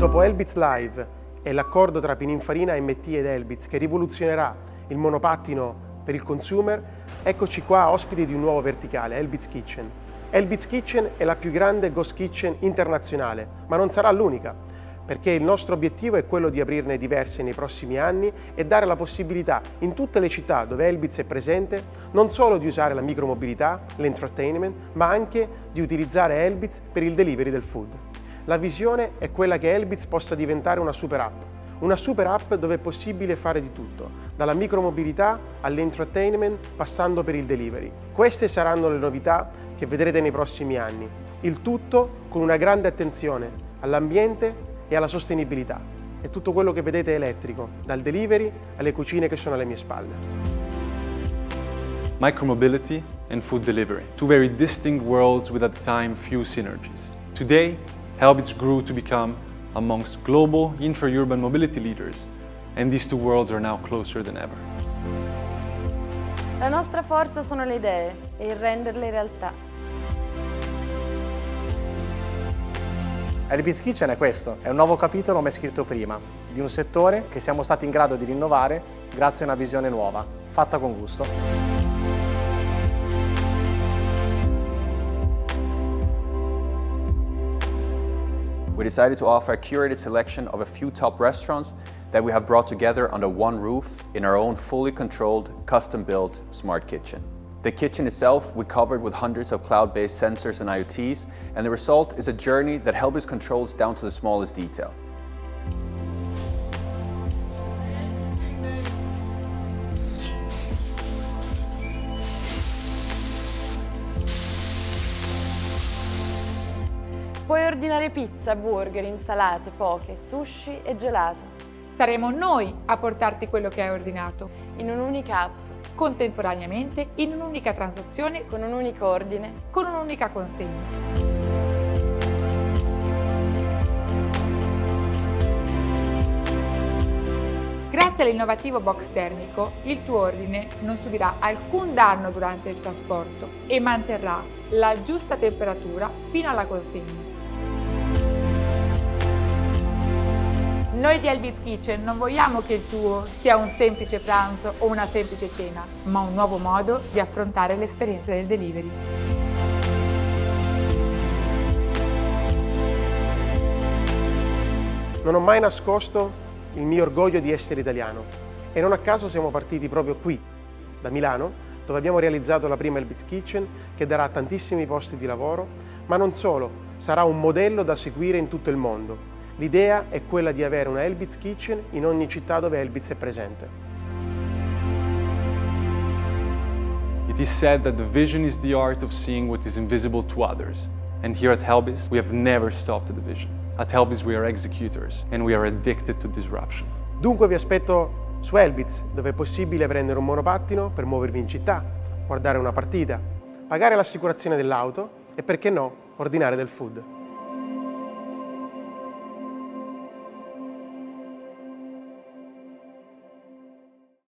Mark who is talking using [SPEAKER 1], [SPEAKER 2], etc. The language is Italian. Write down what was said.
[SPEAKER 1] Dopo Elbitz Live e l'accordo tra Pininfarina, MT ed Elbitz che rivoluzionerà il monopattino per il consumer, eccoci qua ospiti di un nuovo verticale, Elbitz Kitchen. Elbitz Kitchen è la più grande ghost kitchen internazionale, ma non sarà l'unica, perché il nostro obiettivo è quello di aprirne diverse nei prossimi anni e dare la possibilità in tutte le città dove Elbitz è presente non solo di usare la micromobilità, l'entertainment, ma anche di utilizzare Elbitz per il delivery del food. La visione è quella che Elbitz possa diventare una super app, una super app dove è possibile fare di tutto, dalla micromobilità all'entertainment passando per il delivery. Queste saranno le novità che vedrete nei prossimi anni, il tutto con una grande attenzione all'ambiente e alla sostenibilità. È tutto quello che vedete elettrico, dal delivery alle cucine che sono alle mie spalle.
[SPEAKER 2] Micromobility and food delivery, two very distinct worlds with at the time few synergies. Today, Helbits grew to become amongst global intra-urban mobility leaders, and these two worlds are now closer than ever.
[SPEAKER 3] La nostra forza sono le idee e il renderle realtà.
[SPEAKER 4] Elbit's Kitchen è questo, è un nuovo capitolo mai scritto prima, di un settore che siamo stati in grado di rinnovare grazie a una visione nuova, fatta con gusto.
[SPEAKER 5] We decided to offer a curated selection of a few top restaurants that we have brought together under one roof in our own fully controlled, custom-built smart kitchen. The kitchen itself we covered with hundreds of cloud-based sensors and IoTs, and the result is a journey that Helbus controls down to the smallest detail.
[SPEAKER 3] Puoi ordinare pizza, burger, insalate, poke, sushi e gelato.
[SPEAKER 6] Saremo noi a portarti quello che hai ordinato.
[SPEAKER 3] In un'unica app
[SPEAKER 6] contemporaneamente in un'unica transazione
[SPEAKER 3] con un unico ordine,
[SPEAKER 6] con un'unica consegna. Grazie all'innovativo box termico, il tuo ordine non subirà alcun danno durante il trasporto e manterrà la giusta temperatura fino alla consegna. Noi di Elbit's Kitchen non vogliamo che il tuo sia un semplice pranzo o una semplice cena, ma un nuovo modo di affrontare l'esperienza del delivery.
[SPEAKER 1] Non ho mai nascosto il mio orgoglio di essere italiano e non a caso siamo partiti proprio qui, da Milano, dove abbiamo realizzato la prima Elbit's Kitchen che darà tantissimi posti di lavoro, ma non solo, sarà un modello da seguire in tutto il mondo L'idea è quella di avere una Elbitz Kitchen in ogni città dove Elbitz è presente.
[SPEAKER 2] It is said that the vision is the art of seeing what is invisible to others. And here at Helbis, we have never stopped the vision. At Helbis, we are executors and we are addicted to disruption.
[SPEAKER 1] Dunque vi aspetto su Elbitz, dove è possibile prendere un monopattino per muovervi in città, guardare una partita, pagare l'assicurazione dell'auto e perché no, ordinare del food.